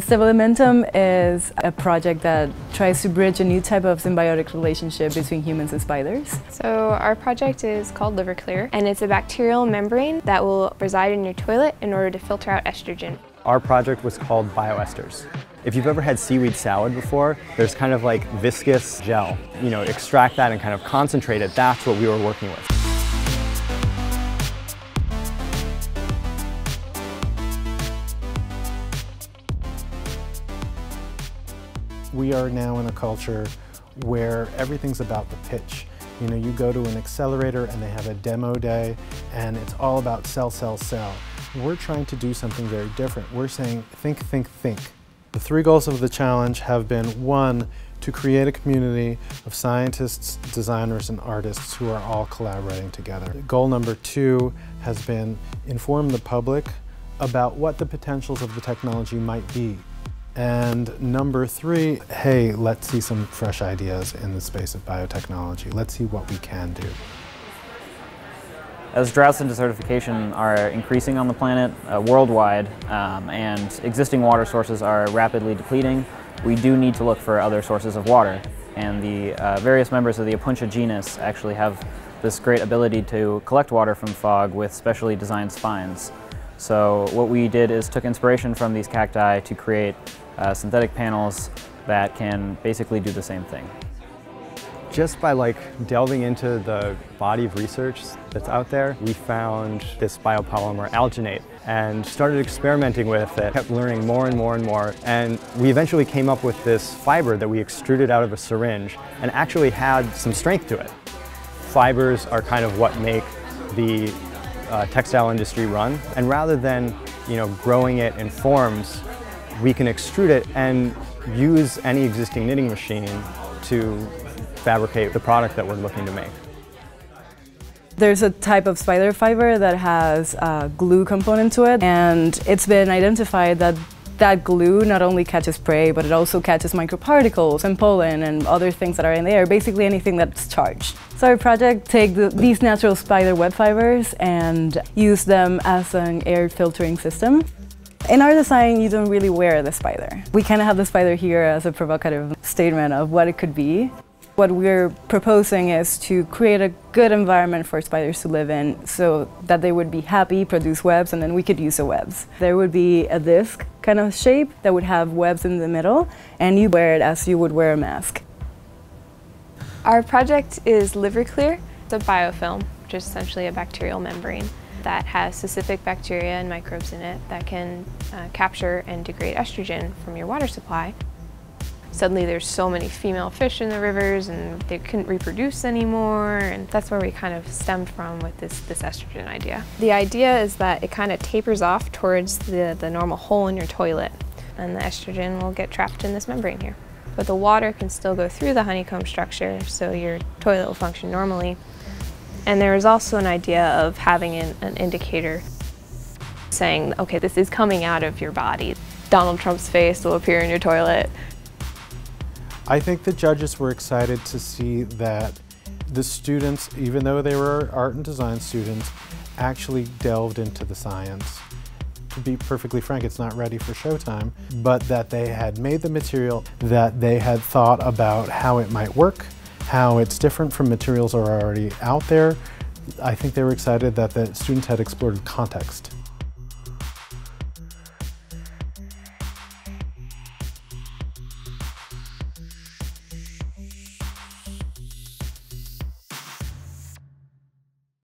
Stabilimentum is a project that tries to bridge a new type of symbiotic relationship between humans and spiders. So our project is called LiverClear and it's a bacterial membrane that will reside in your toilet in order to filter out estrogen. Our project was called bioesters. If you've ever had seaweed salad before, there's kind of like viscous gel. You know, extract that and kind of concentrate it, that's what we were working with. We are now in a culture where everything's about the pitch. You know, you go to an accelerator and they have a demo day and it's all about sell, sell, sell. We're trying to do something very different. We're saying think, think, think. The three goals of the challenge have been one, to create a community of scientists, designers, and artists who are all collaborating together. Goal number two has been inform the public about what the potentials of the technology might be and number three, hey, let's see some fresh ideas in the space of biotechnology. Let's see what we can do. As droughts and desertification are increasing on the planet uh, worldwide um, and existing water sources are rapidly depleting, we do need to look for other sources of water. And the uh, various members of the Opuntia genus actually have this great ability to collect water from fog with specially designed spines. So what we did is took inspiration from these cacti to create uh, synthetic panels that can basically do the same thing. Just by like delving into the body of research that's out there, we found this biopolymer alginate and started experimenting with it, kept learning more and more and more, and we eventually came up with this fiber that we extruded out of a syringe and actually had some strength to it. Fibers are kind of what make the uh, textile industry run, and rather than you know, growing it in forms we can extrude it and use any existing knitting machine to fabricate the product that we're looking to make. There's a type of spider fiber that has a glue component to it and it's been identified that that glue not only catches prey but it also catches microparticles and pollen and other things that are in the air, basically anything that's charged. So our project takes the, these natural spider web fibers and use them as an air filtering system. In our design, you don't really wear the spider. We kind of have the spider here as a provocative statement of what it could be. What we're proposing is to create a good environment for spiders to live in so that they would be happy, produce webs, and then we could use the webs. There would be a disc kind of shape that would have webs in the middle, and you wear it as you would wear a mask. Our project is LiverClear. It's a biofilm, which is essentially a bacterial membrane that has specific bacteria and microbes in it that can uh, capture and degrade estrogen from your water supply. Suddenly there's so many female fish in the rivers and they couldn't reproduce anymore and that's where we kind of stemmed from with this, this estrogen idea. The idea is that it kind of tapers off towards the, the normal hole in your toilet and the estrogen will get trapped in this membrane here. But the water can still go through the honeycomb structure so your toilet will function normally and there is also an idea of having an, an indicator saying, okay, this is coming out of your body. Donald Trump's face will appear in your toilet. I think the judges were excited to see that the students, even though they were art and design students, actually delved into the science. To be perfectly frank, it's not ready for showtime, but that they had made the material, that they had thought about how it might work, how it's different from materials that are already out there. I think they were excited that the students had explored context.